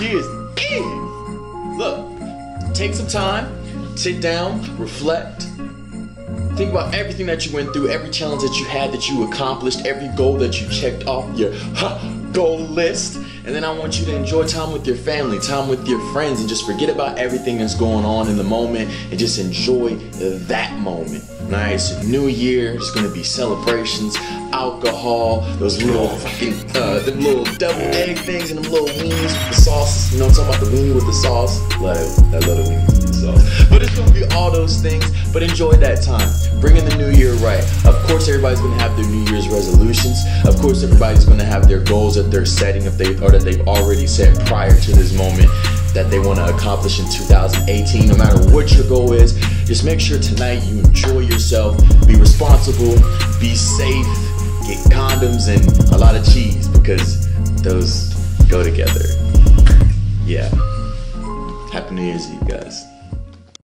Year's Eve. Eh. Look, take some time, sit down, reflect. Think about everything that you went through, every challenge that you had that you accomplished, every goal that you checked off your goal list. And then I want you to enjoy time with your family, time with your friends, and just forget about everything that's going on in the moment and just enjoy that moment. Nice new year, there's gonna be celebrations, alcohol, those little fucking, uh, them little double egg things and them little weenies with the sauce. You know I'm talking about? The weenie with the sauce. I love the weenie with the sauce. But it's gonna be all those things, but enjoy that time. Bring in the new year right. Course, everybody's gonna have their New Year's resolutions. Of course, everybody's gonna have their goals that they're setting if they or that they've already set prior to this moment that they want to accomplish in 2018. No matter what your goal is, just make sure tonight you enjoy yourself, be responsible, be safe, get condoms and a lot of cheese because those go together. Yeah. Happy New Year's Eve, guys.